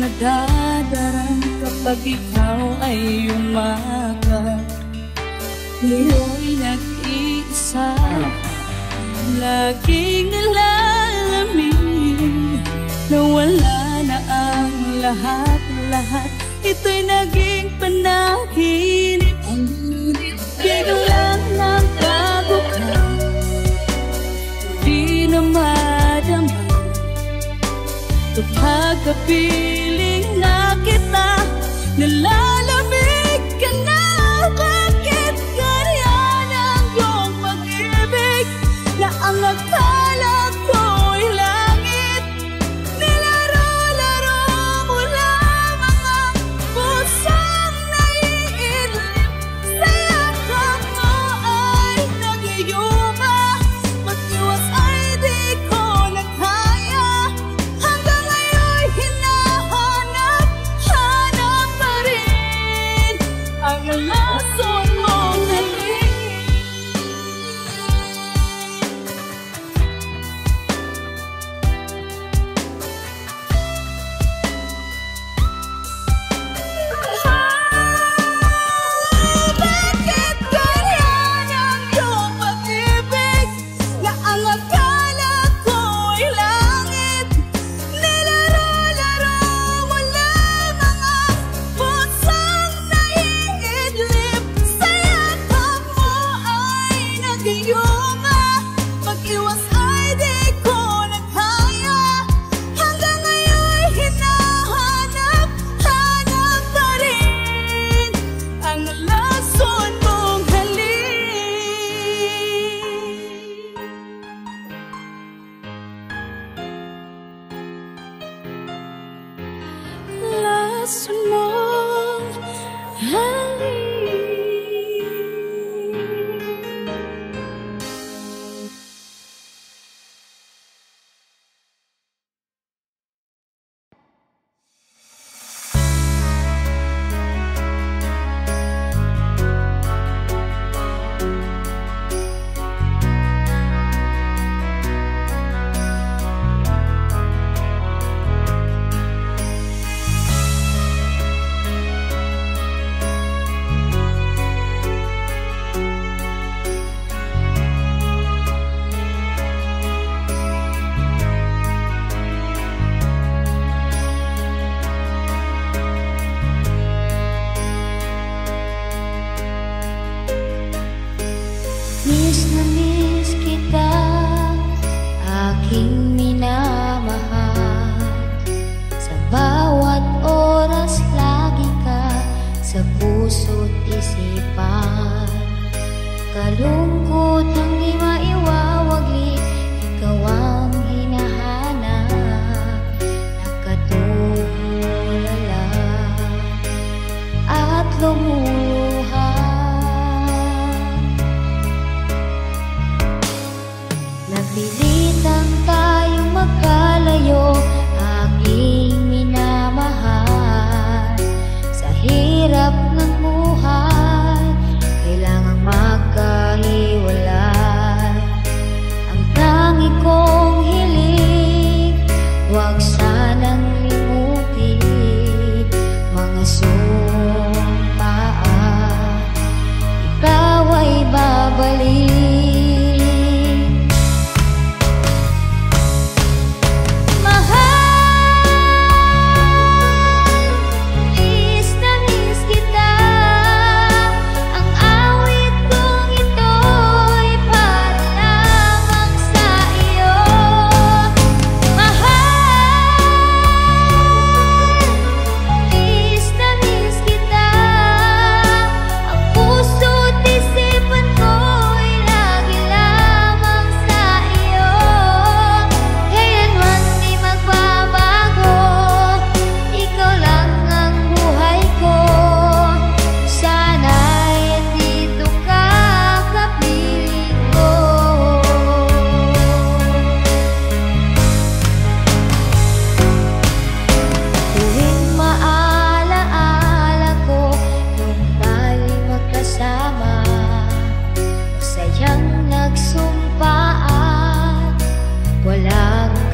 nadadarang kapag ikaw ay umaga Ngayon nag-iisa Laging alalamin Na wala na ang lahat-lahat Ito'y naging panaginip. Ngunit biglang nang bago ka. Hindi na madama. Kapag gabi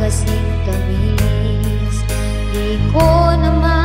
kasing tamis Di ko naman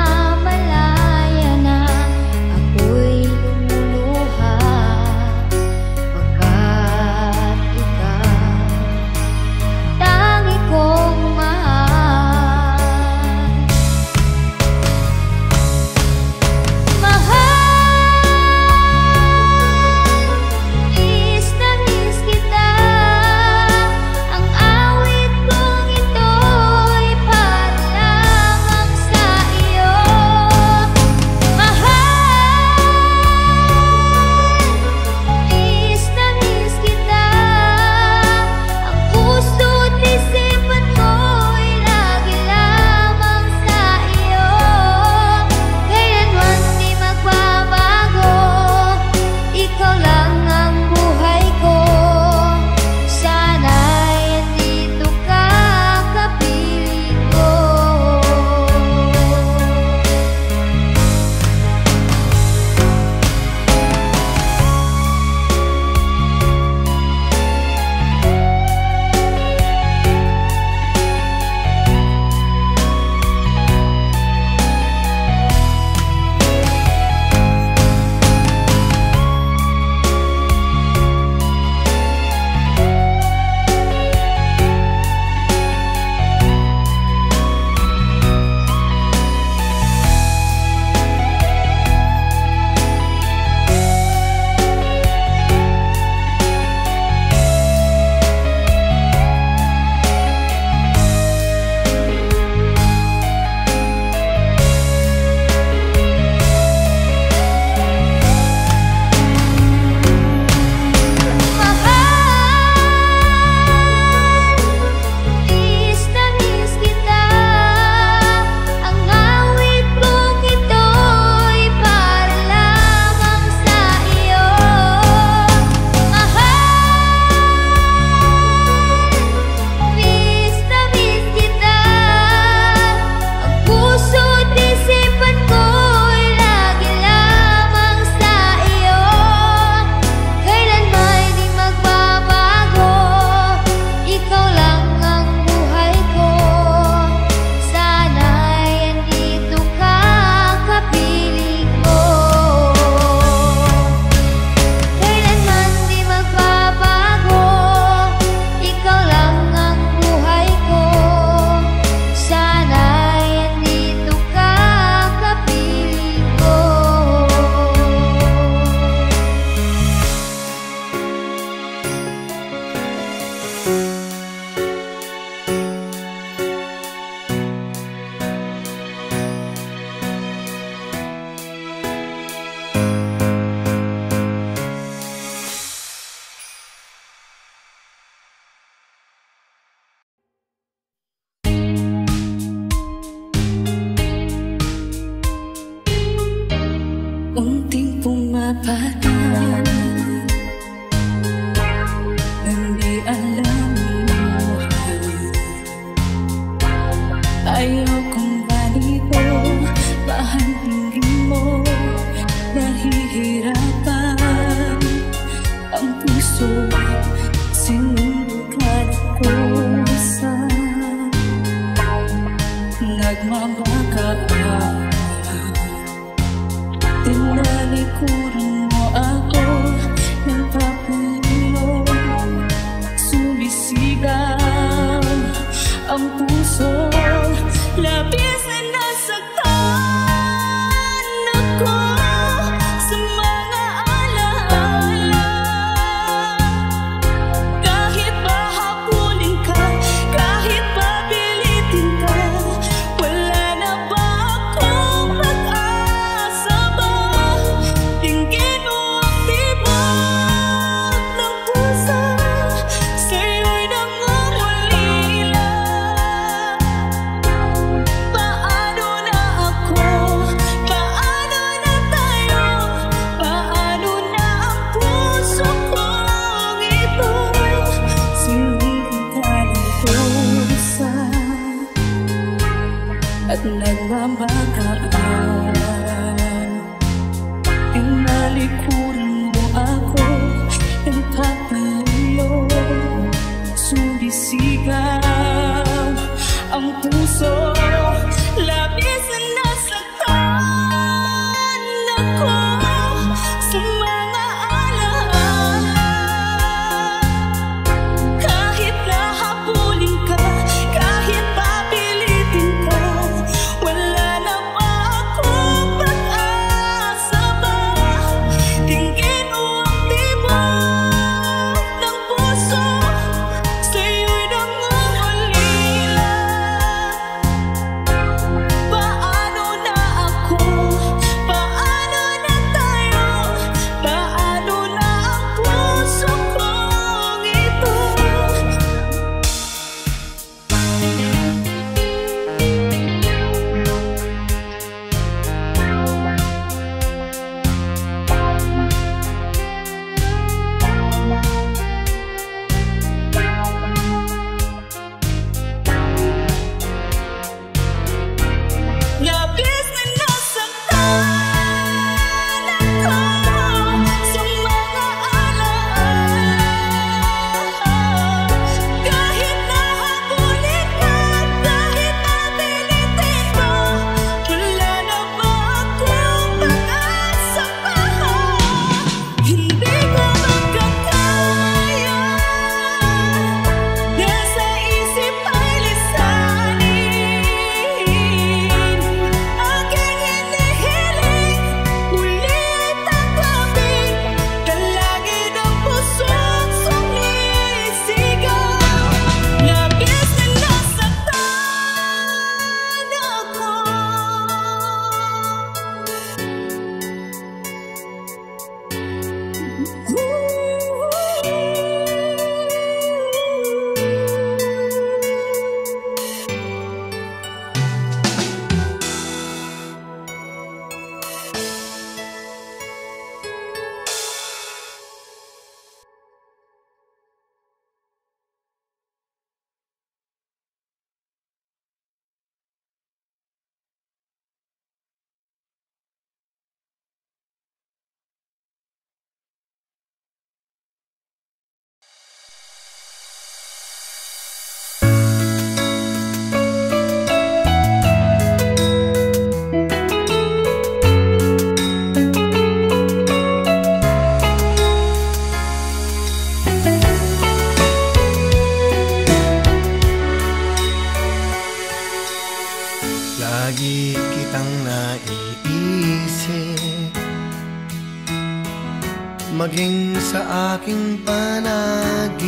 Maging sa aking panaginip.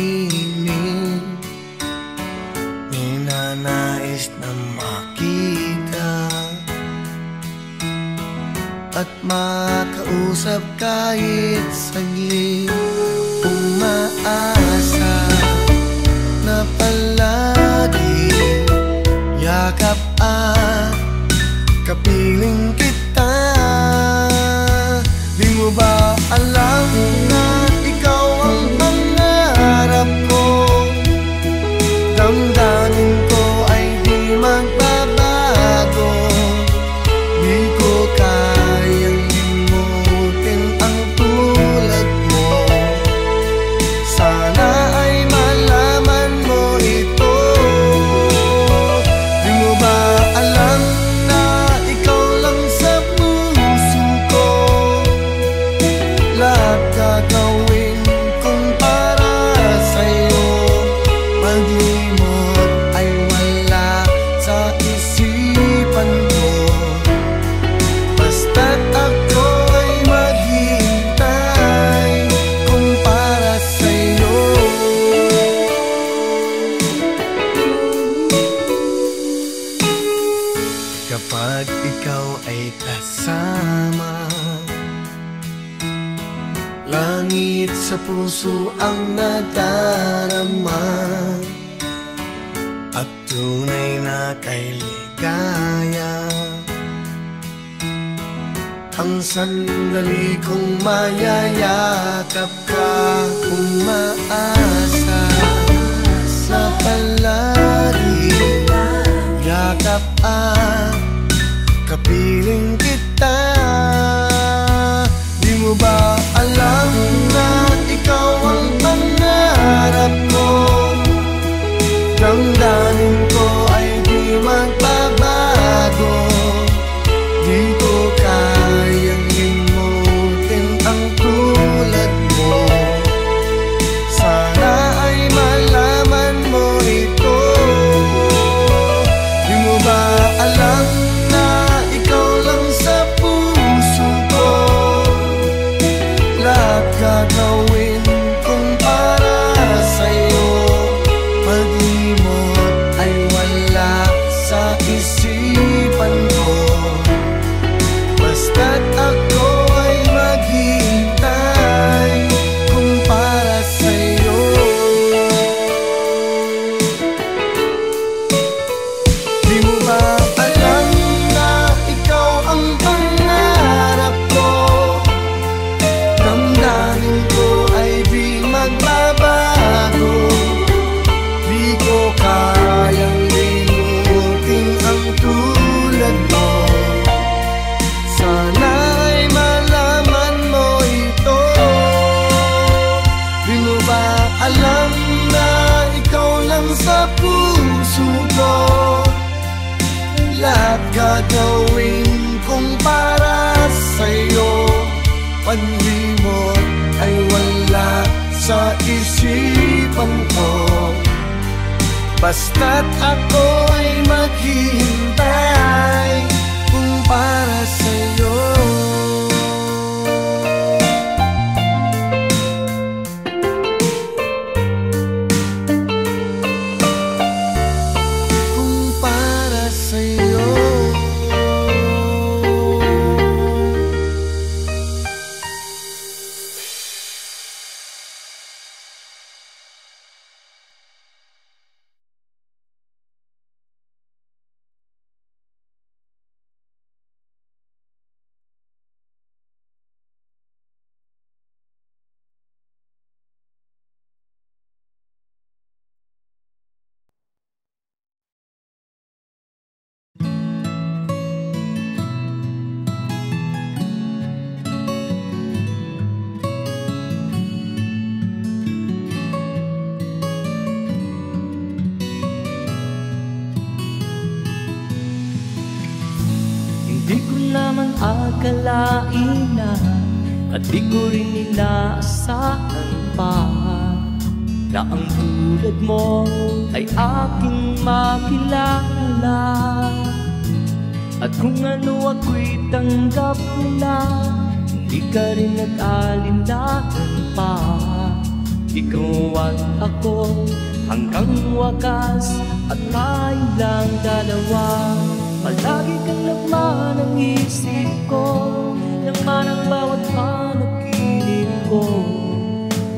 Ninanais na makita At makausap kahit saglit. Umaasa na palagi Yakap at kapiling ka ba? Alam na mayayaman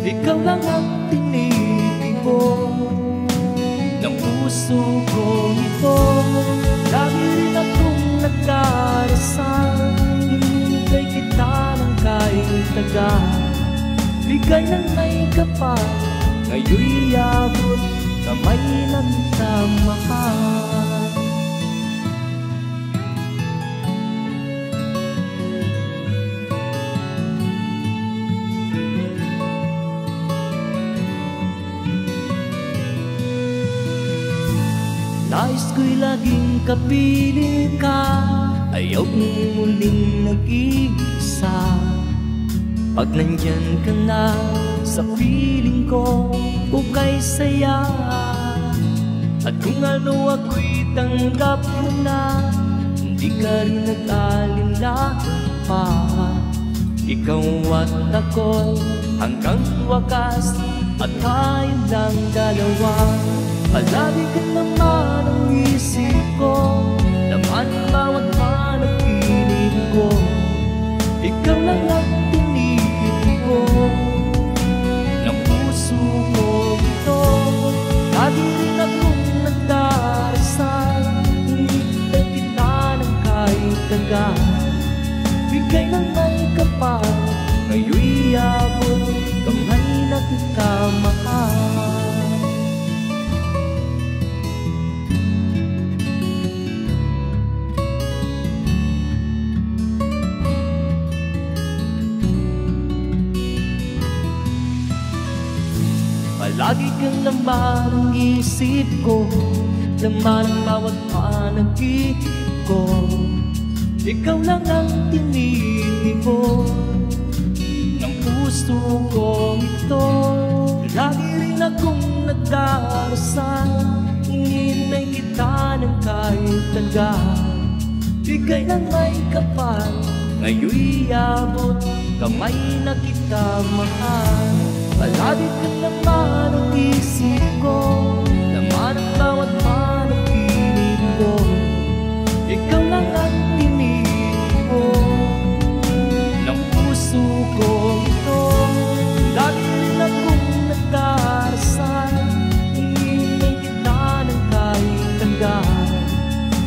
Ikaw lang ang tinitibo Ng puso ko ito Lagi rin akong nagdarasal. Hinintay kita ng kahit tagal. Ligay ng may kapal Ngayon'y abot Kamay ng tamahan laging kapiling ka Ayaw mo muling nag-iisa. Pag nandyan ka na sa piling ko Ukay saya. At kung ano ako'y tanggap mo na Hindi ka rin nag-alinda pa Ikaw at ako hanggang wakas At tayo lang dalawa. Palagi ka laman ang isip ko Laman bawat panapiling ko? Ikaw lang ang Ng puso ko ito Lagi rin akong nagdarasal. Hinihintay kita ng kahit tagal Bigay ng may kapal. Ngayon'y abot kamay na kita mahal. Ka naman ang isip ko. Laman ang bawat panaginip ko. Ikaw lang ang tinitipon Ng puso ko ito. Lagi rin akong nagdarasal Hinintay kita ng kahit tagal Bigay ng may kapal. Ngayon'y abot Kamay na kita mahal Palagi ka naman ang isip ko Laman ang bawat panaginip ko. Ikaw lang ang tinipon ko Ng puso ko ito. Lagi rin akong nagdarasal Hinintay kita ng kahit tagal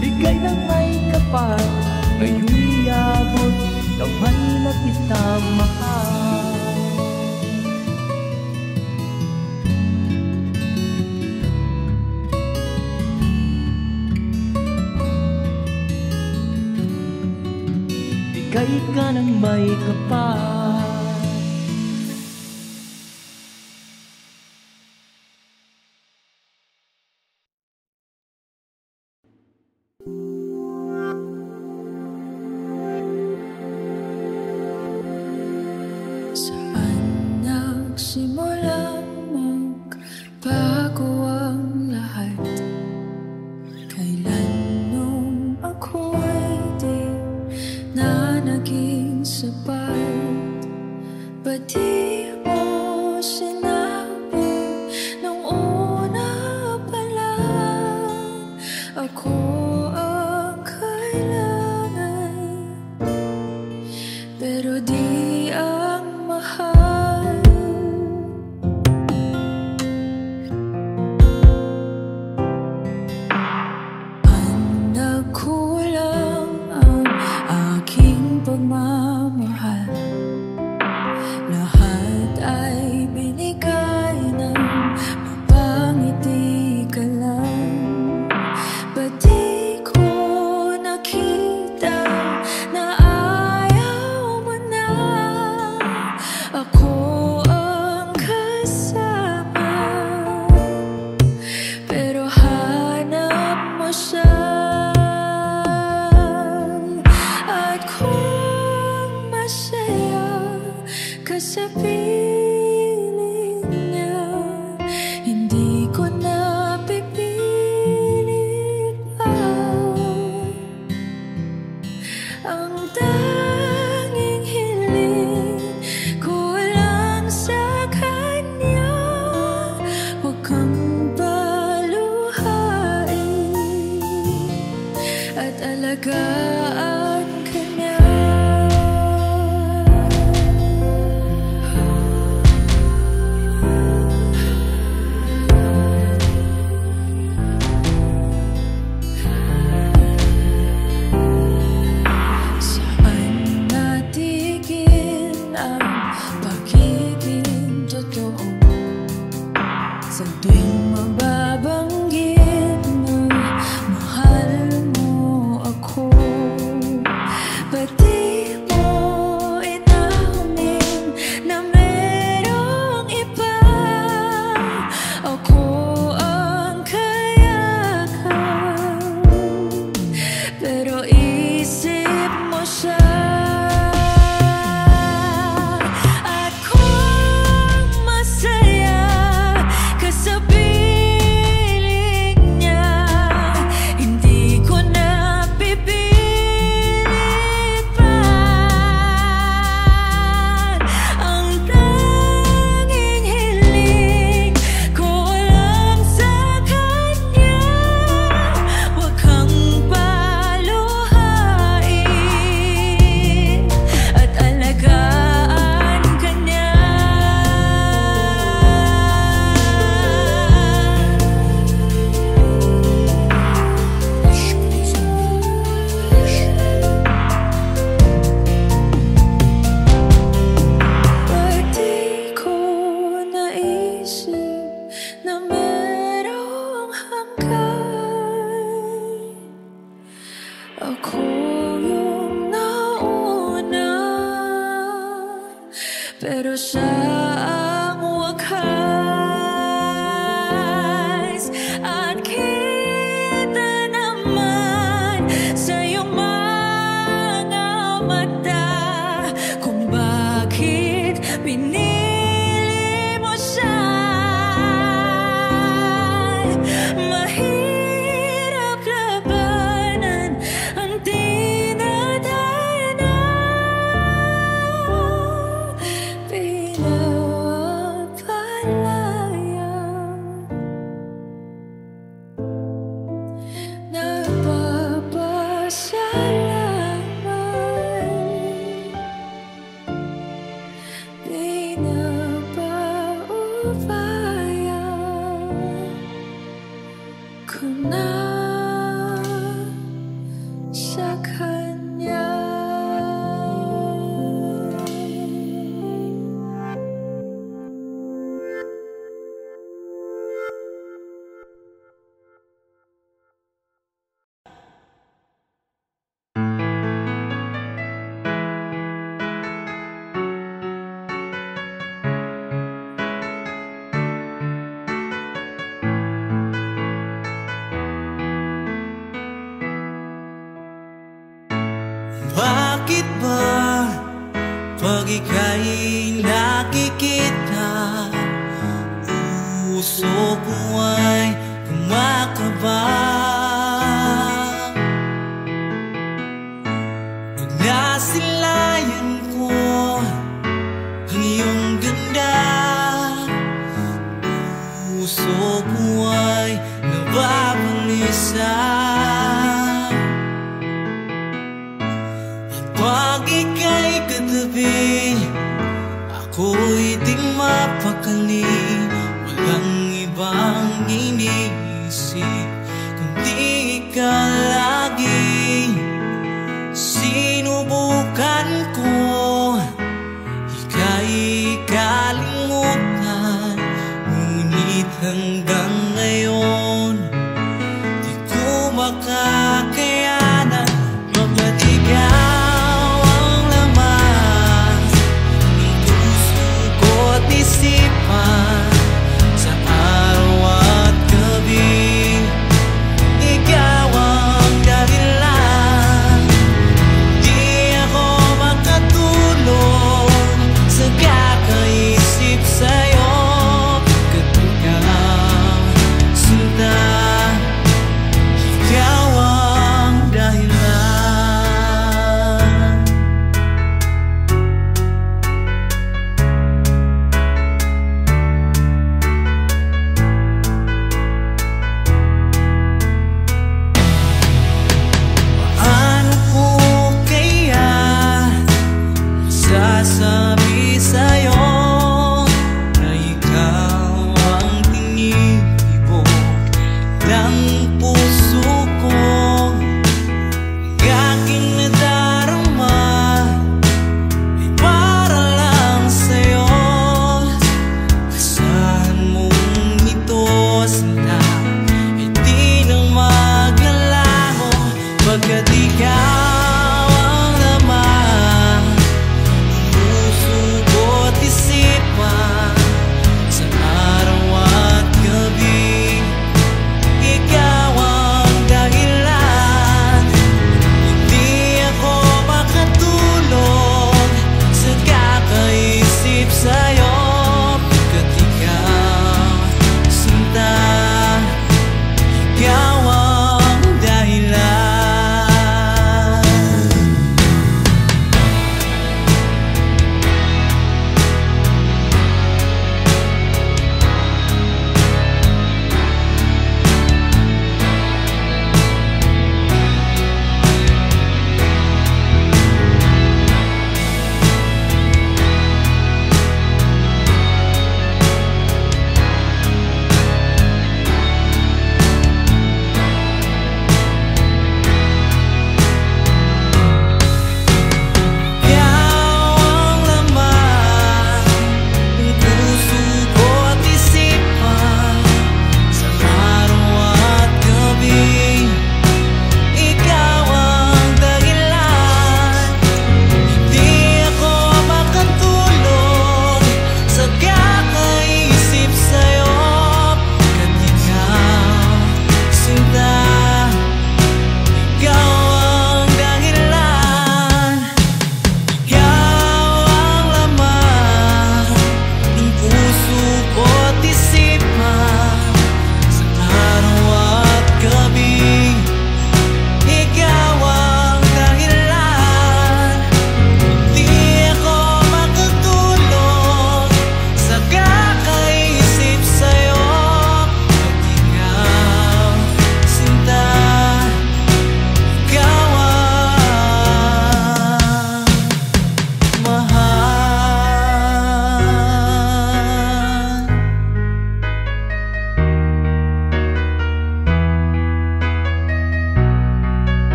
Bigay ng may kapal Ngayon'y abot Kamay na kita mahal Ka ng may kapal Sa tuwing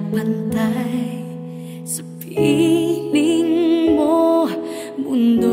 pantai Sepining mo mundo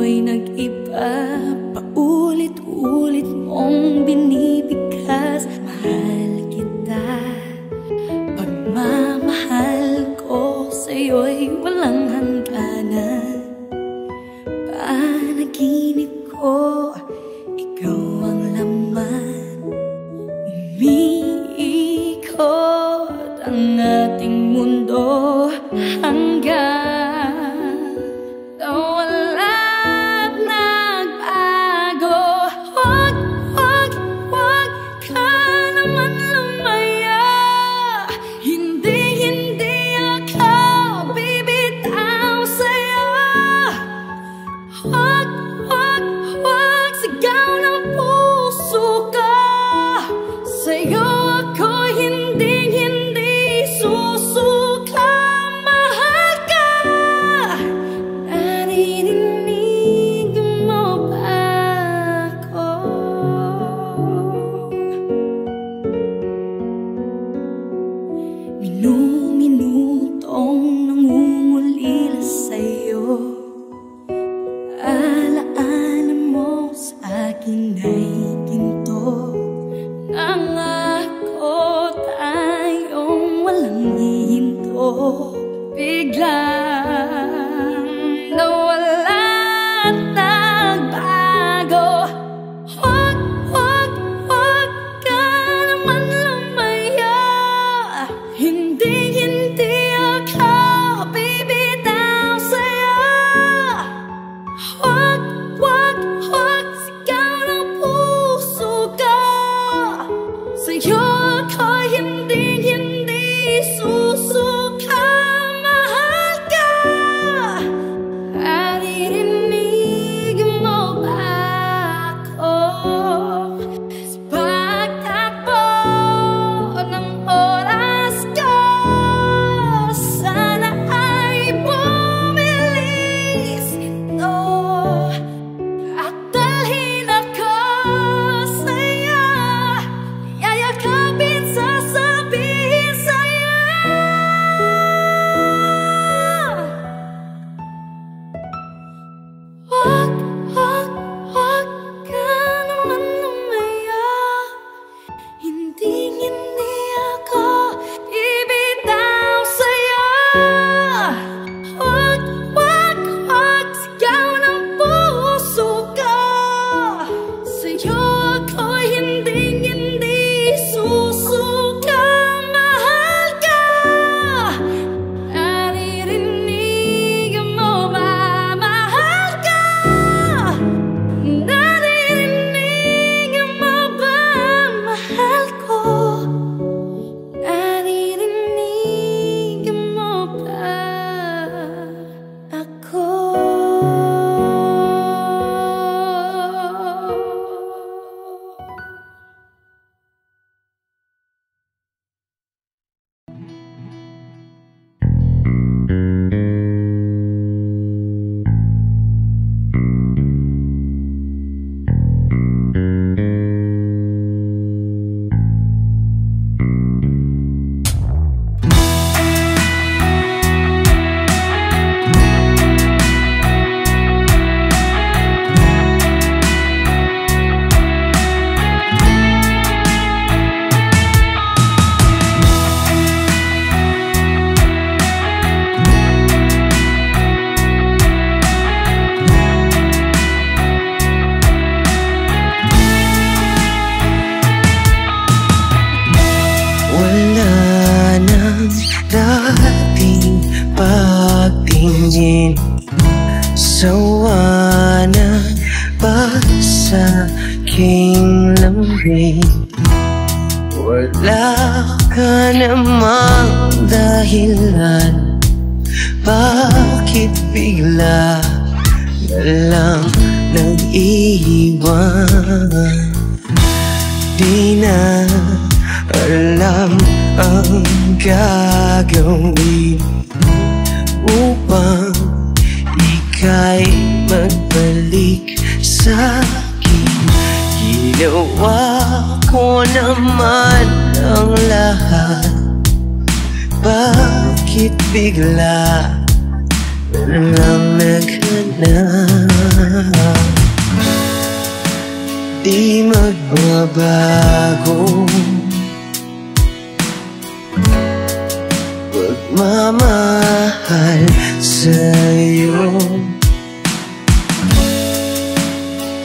Pagmamahal sa'yo.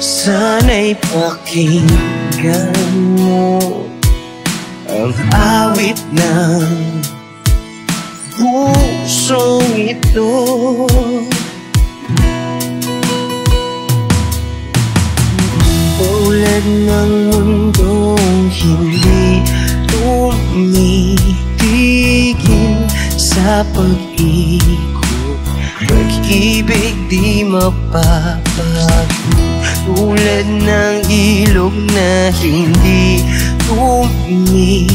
Sana'y pakinggan mo Ang awit ng pusong ito. Tulad ng mundong hindi tumitigil sa pag-ikot Pag-ibig di mapapago Tulad ng ilog na hindi tumitigil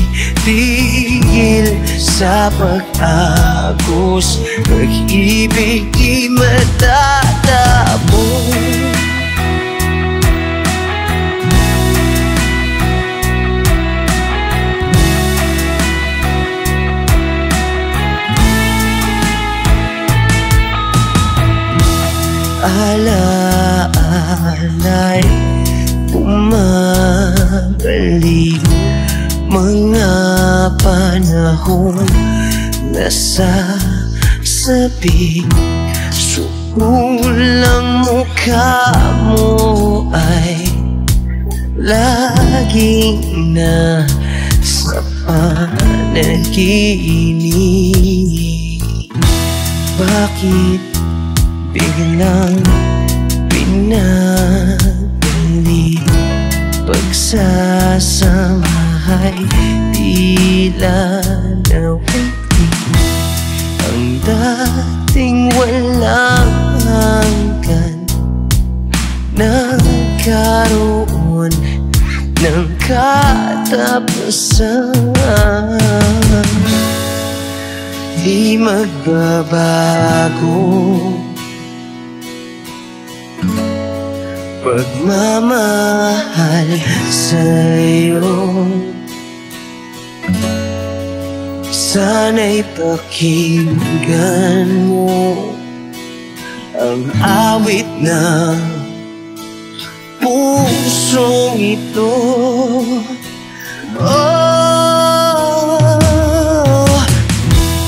sa pag-agos. Pag-ibig di matatapos alaala'y bumabalik Mga panahon na sasabi Sukulang mukha mo ay laging na sa panaginip. Bakit biglang pinabalik Pagsasamahay tila nawiti Ang dating walang hanggan Nagkaroon ng katapusan. Di magbabago Pagmamahal sa'yo. Sana'y pakinggan mo Ang awit ng pusong ito. Oh,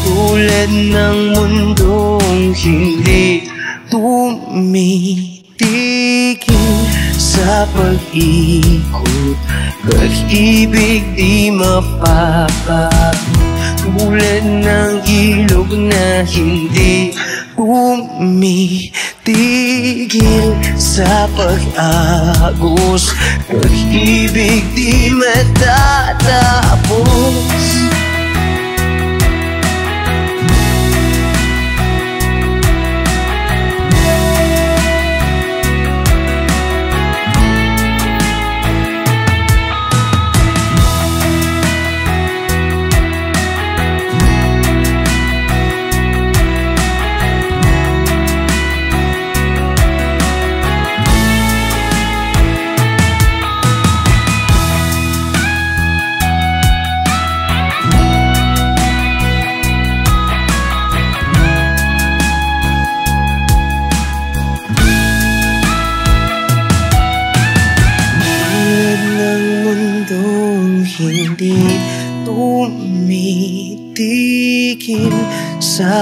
tulad ng mundong hindi tumitigil sa pag-ikot Pag-ibig di mapapago Tulad ng ilog na hindi tumitigil sa pag-agos. Pag-ibig di matatapos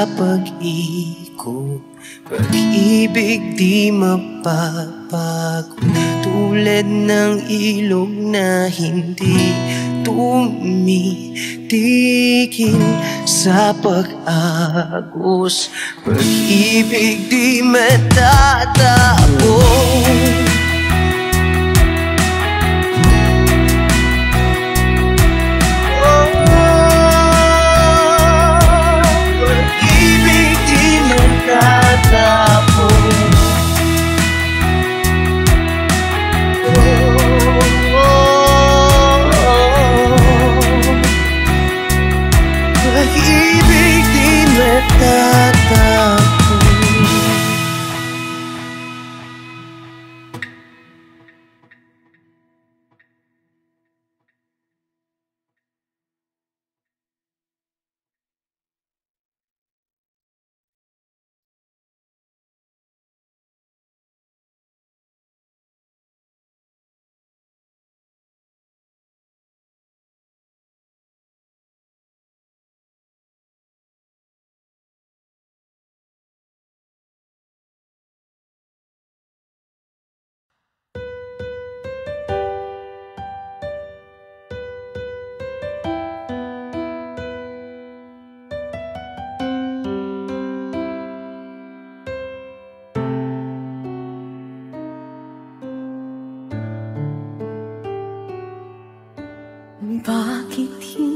sa pag-ikot. Pag-ibig di mapapago. Tulad ng ilog na hindi tumitigil sa pag-agos. Pag-ibig di matatapos matatapos Bakit hindi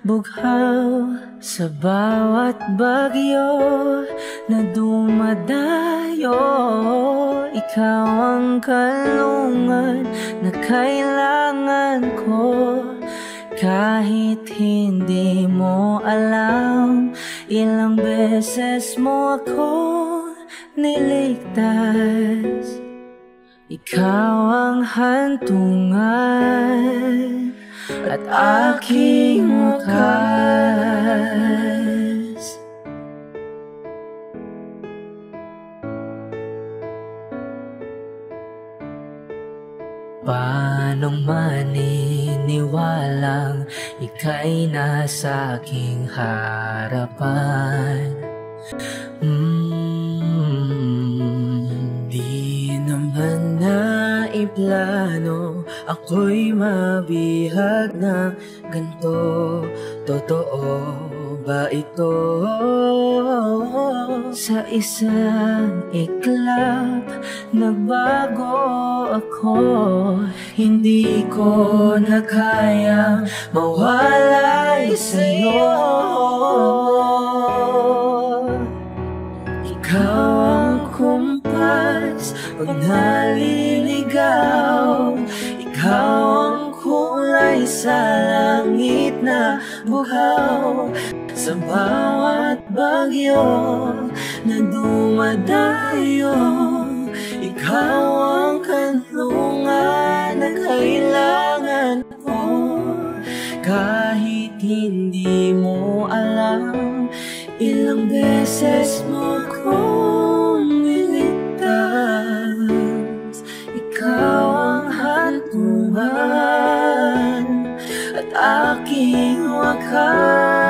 bughaw sa bawat bagyo na dumadayo. Ikaw ang kalungan na kailangan ko. Kahit hindi mo alam ilang beses mo ako niligtas. Ikaw ang hantungan at aking wakas. Paanong maniniwalang ika'y nasa aking harapan? Mm, Di naman na iplano Ako'y mabihag na ganto. Totoo ba ito? Sa isang iklap Nagbago ako Hindi ko na kaya Mawalay sa'yo. Ikaw ang kumpas Pag naliligaw. Ikaw ang kulay sa langit na buhaw Sa bawat bagyo na dumadayo. Ikaw ang kanlungan na kailangan ko. Kahit hindi mo alam Ilang beses mo kong hantungan At aking wakas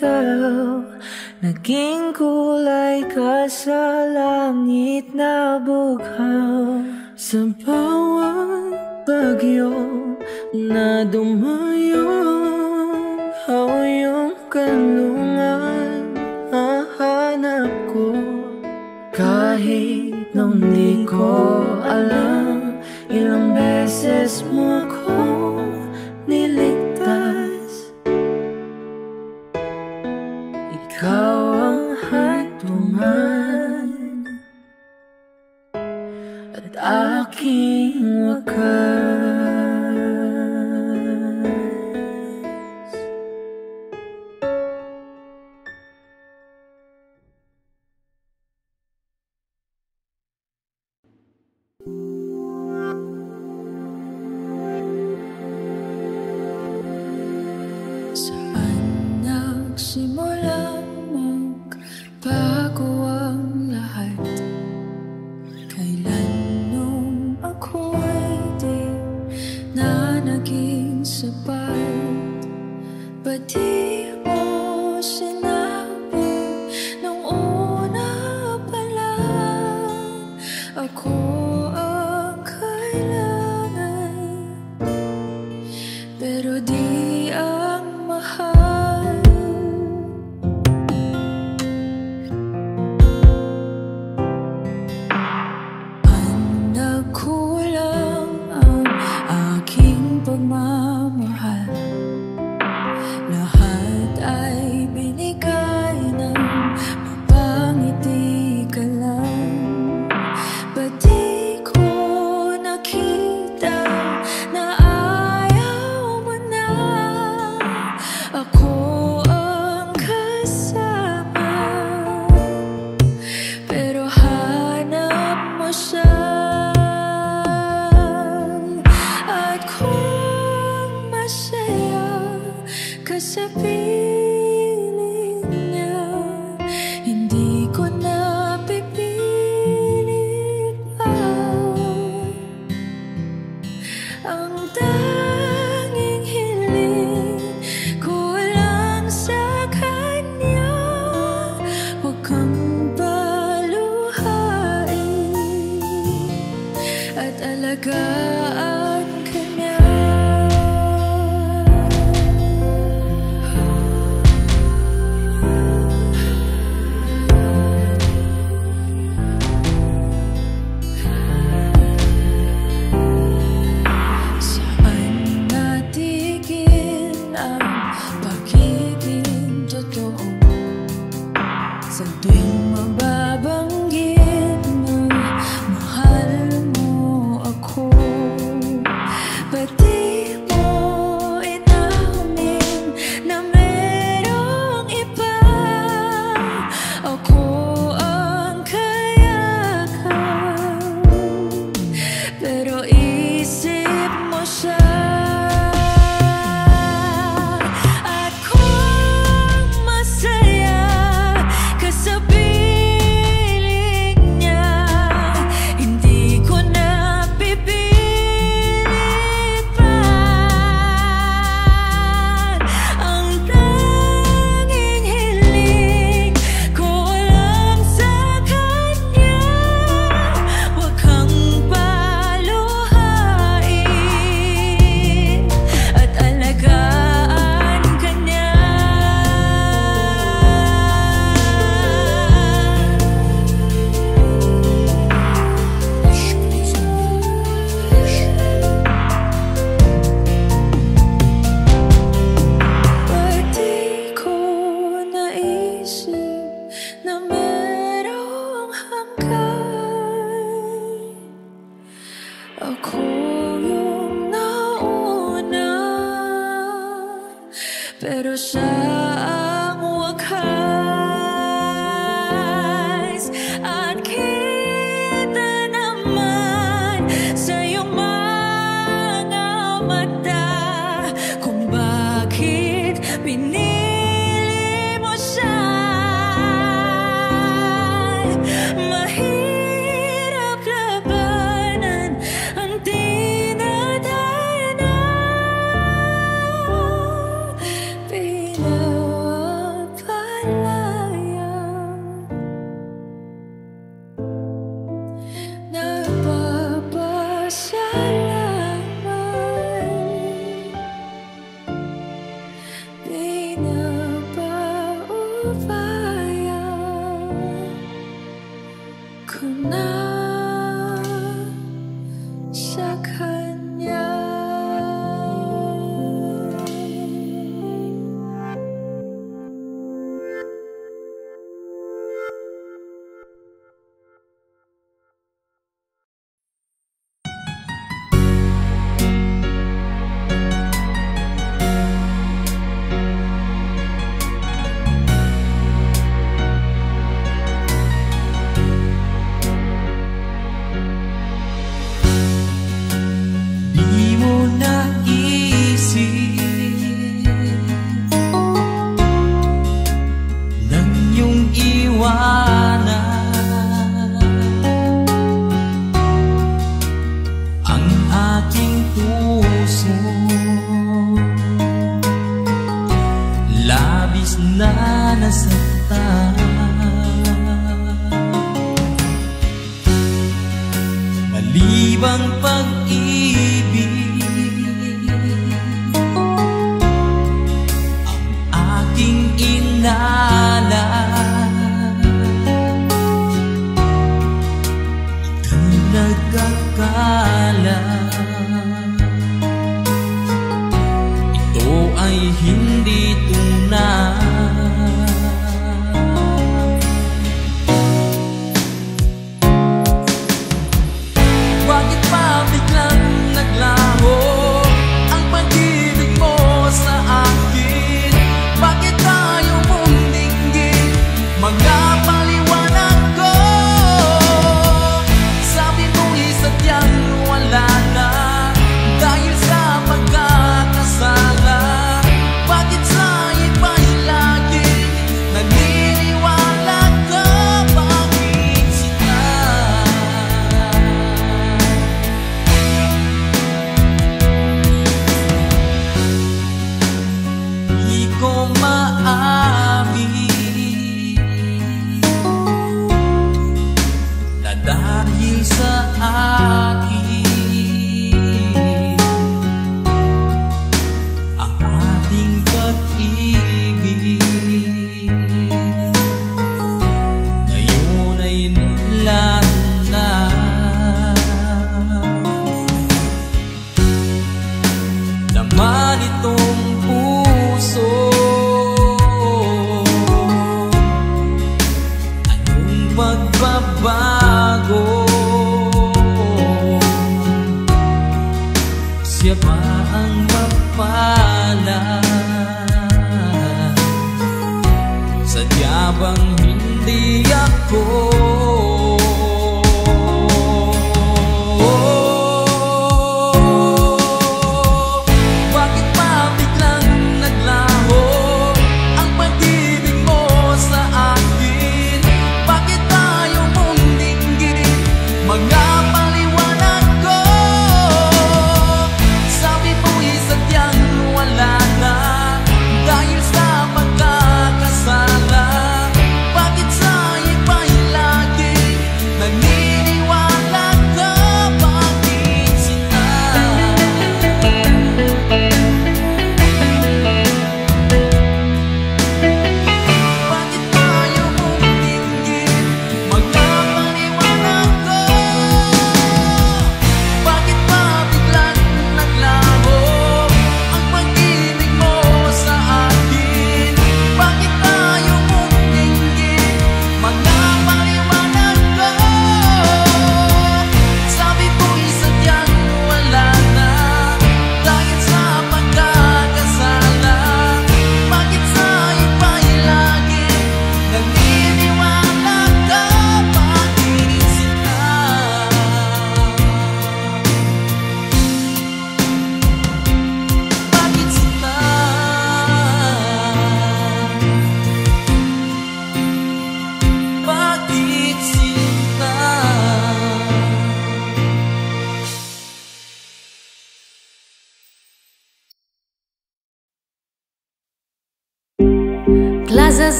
naliligaw Naging kulay ka sa langit na bughaw. Sa bawat bagyo na dumayo Ikaw yung kanlungan hahanap ko. Kahit nung di ko alam Ilang beses mo ko niligtas Ikaw ang At aking wakas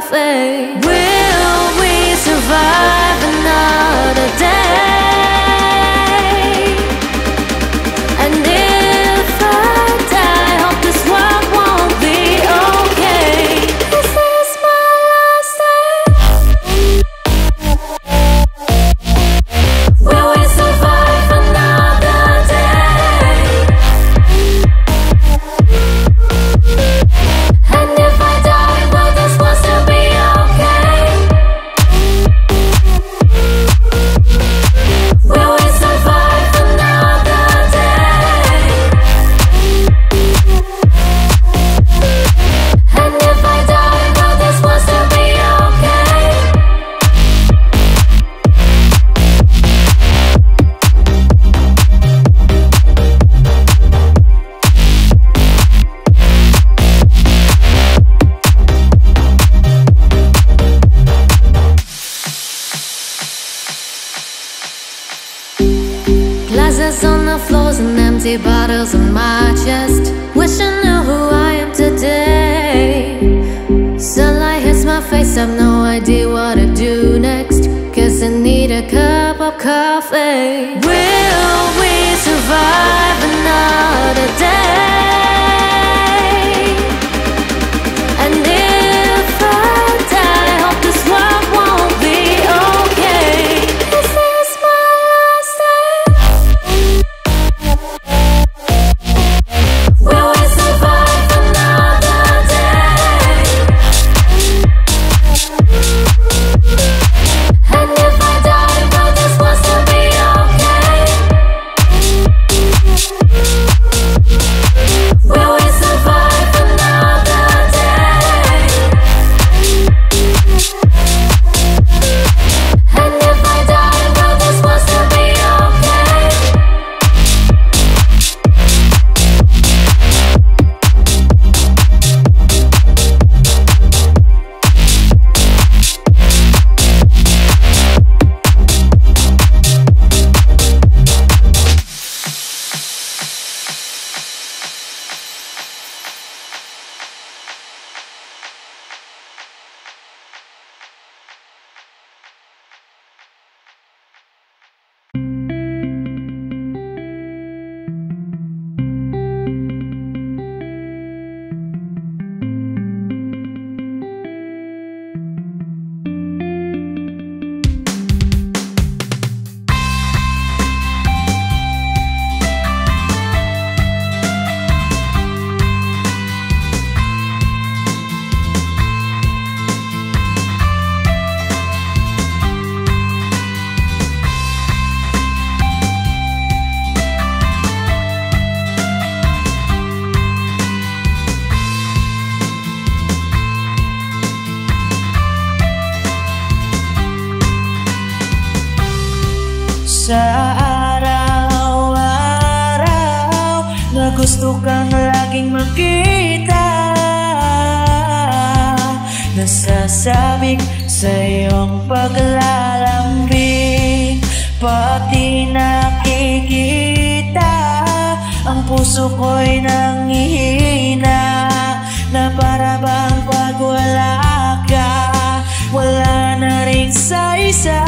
cafe. We're face kita Nasasabik sa iyong paglalambing Pati nakikita Ang puso ko'y nangihina Na para bang pag wala ka Wala na rin sa isa.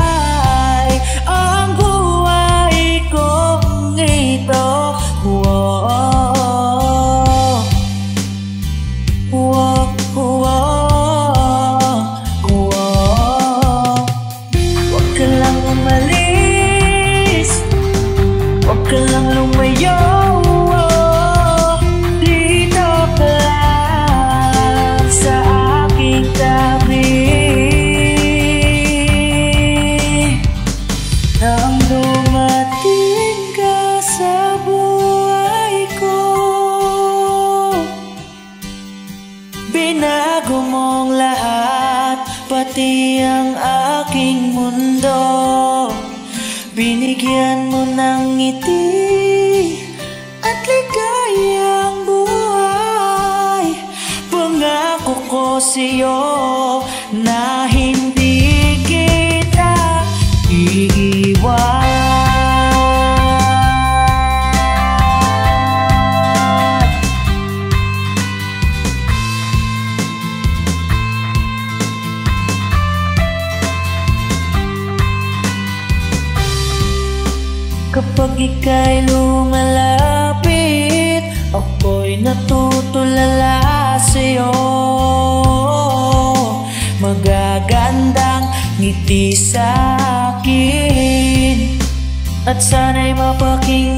Sana'y mapakinggan